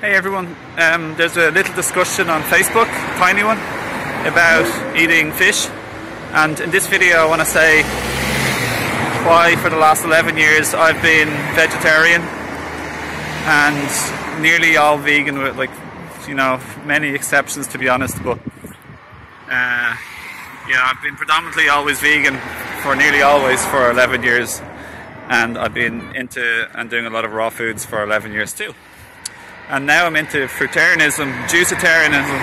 Hey everyone, um, there's a little discussion on Facebook, tiny one, about eating fish. And in this video I want to say why for the last 11 years I've been vegetarian and nearly all vegan with like, you know, many exceptions to be honest, but uh, yeah, I've been predominantly always vegan for nearly always for 11 years. And I've been into and doing a lot of raw foods for 11 years too and now I'm into fruitarianism, juicitarianism,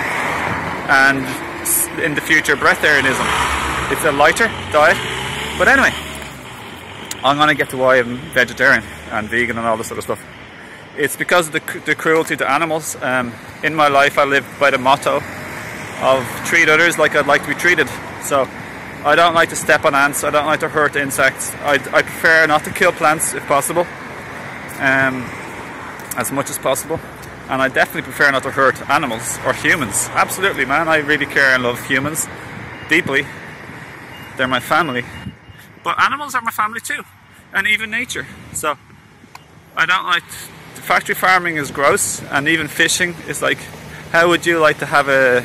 and in the future breatharianism. It's a lighter diet, but anyway, I'm gonna get to why I'm vegetarian and vegan and all this sort of stuff. It's because of the, the cruelty to animals. Um, in my life, I live by the motto of treat others like I'd like to be treated. So I don't like to step on ants. I don't like to hurt insects. I, I prefer not to kill plants if possible, um, as much as possible and I definitely prefer not to hurt animals or humans. Absolutely, man. I really care and love humans deeply. They're my family. But animals are my family too, and even nature. So I don't like factory farming is gross, and even fishing is like, how would you like to have a?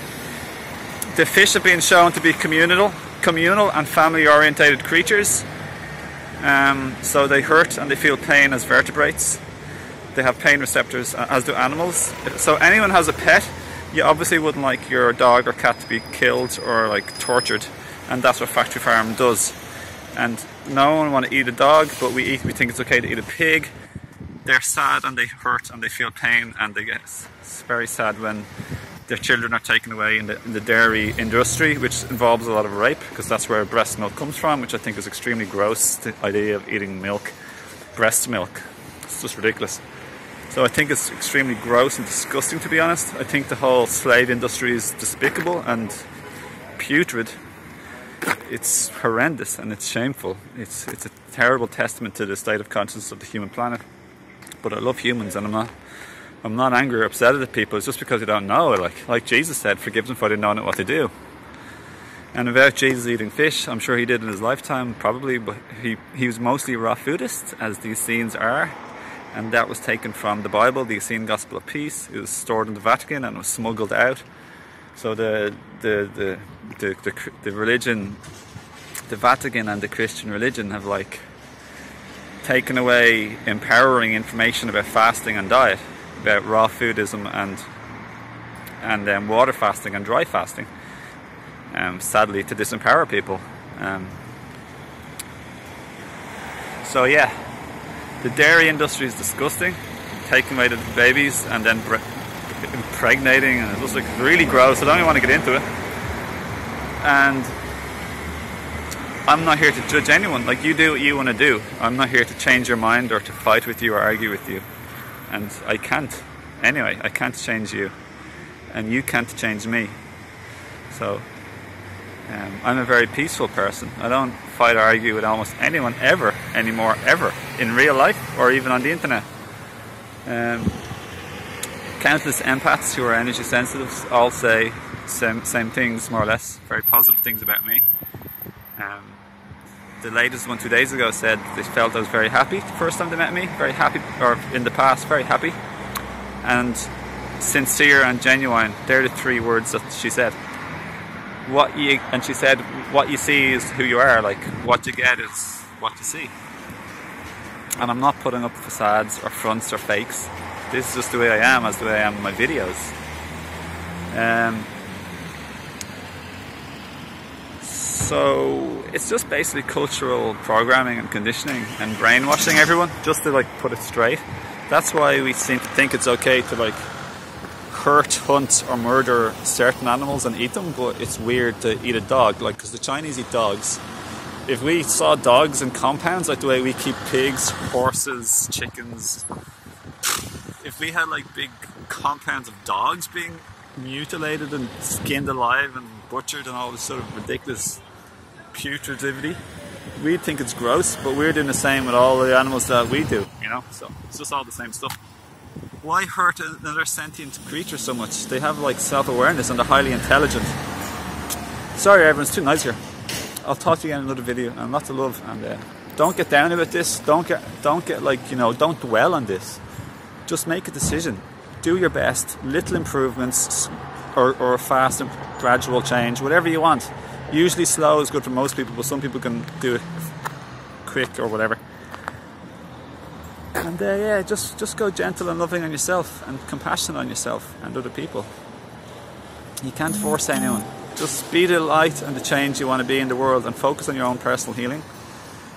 The fish have been shown to be communal, communal and family-orientated creatures. Um, so they hurt and they feel pain as vertebrates they have pain receptors, uh, as do animals. So anyone has a pet, you obviously wouldn't like your dog or cat to be killed or like tortured, and that's what factory farm does. And no one want to eat a dog, but we eat. We think it's okay to eat a pig. They're sad and they hurt and they feel pain and they get very sad when their children are taken away in the, in the dairy industry, which involves a lot of rape because that's where breast milk comes from, which I think is extremely gross. The idea of eating milk, breast milk, it's just ridiculous. So I think it's extremely gross and disgusting to be honest. I think the whole slave industry is despicable and putrid. It's horrendous and it's shameful. It's it's a terrible testament to the state of conscience of the human planet. But I love humans and I'm not I'm not angry or upset at the people. It's just because they don't know. Like like Jesus said, forgive them for they not know what they do. And about Jesus eating fish, I'm sure he did in his lifetime, probably, but he, he was mostly raw foodist, as the Essenes are and that was taken from the Bible, the Essene Gospel of Peace. It was stored in the Vatican and was smuggled out. So the the the the, the, the religion, the Vatican and the Christian religion have like taken away empowering information about fasting and diet, about raw foodism and and um, water fasting and dry fasting. Um, sadly, to disempower people. Um, so yeah, the dairy industry is disgusting, taking away the babies and then impregnating, and it's just like really gross. I don't even want to get into it. And I'm not here to judge anyone. Like you do what you want to do. I'm not here to change your mind or to fight with you or argue with you. And I can't. Anyway, I can't change you, and you can't change me. So um, I'm a very peaceful person. I don't fight or argue with almost anyone ever anymore, ever in real life or even on the internet. Um, countless empaths who are energy sensitive all say same, same things, more or less, very positive things about me. Um, the latest one two days ago said they felt I was very happy the first time they met me, very happy, or in the past, very happy, and sincere and genuine. They're the three words that she said what you and she said what you see is who you are like what you get is what you see. And I'm not putting up facades or fronts or fakes. This is just the way I am as the way I am in my videos. Um, so it's just basically cultural programming and conditioning and brainwashing everyone just to like put it straight. That's why we seem to think it's okay to like hurt, hunt, or murder certain animals and eat them, but it's weird to eat a dog, like because the Chinese eat dogs. If we saw dogs in compounds like the way we keep pigs, horses, chickens, if we had like big compounds of dogs being mutilated and skinned alive and butchered and all this sort of ridiculous putridity, we'd think it's gross, but we're doing the same with all the animals that we do, you know? So it's just all the same stuff why hurt another sentient creature so much? They have like self-awareness and they're highly intelligent. Sorry everyone's too nice here. I'll talk to you again in another video and lots of love and uh, don't get down about this. Don't get don't get like, you know, don't dwell on this. Just make a decision. do your best, little improvements or, or fast and gradual change, whatever you want. Usually slow is good for most people, but some people can do it quick or whatever. And uh, yeah, just just go gentle and loving on yourself and compassionate on yourself and other people. You can't force anyone. Just be the light and the change you want to be in the world and focus on your own personal healing.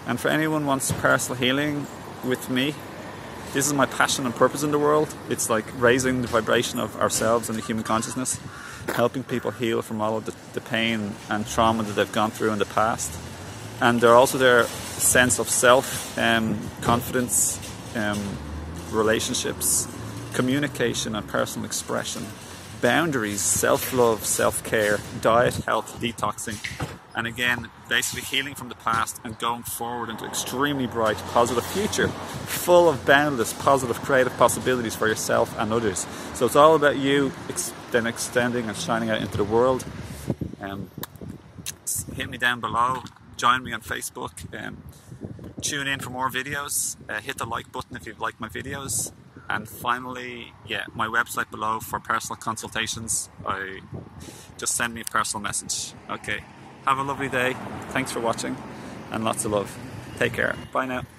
And for anyone who wants personal healing with me, this is my passion and purpose in the world. It's like raising the vibration of ourselves and the human consciousness, helping people heal from all of the, the pain and trauma that they've gone through in the past. And they're also their sense of self, um, confidence, um, relationships, communication, and personal expression boundaries, self love, self care, diet, health, detoxing, and again, basically healing from the past and going forward into extremely bright, positive future, full of boundless, positive, creative possibilities for yourself and others. So it's all about you ex- then extending and shining out into the world. Um, hit me down below, join me on Facebook. Um, tune in for more videos. Uh, hit the like button if you like my videos. And finally, yeah, my website below for personal consultations. I just send me a personal message. Okay. Have a lovely day. Thanks for watching and lots of love. Take care. Bye now.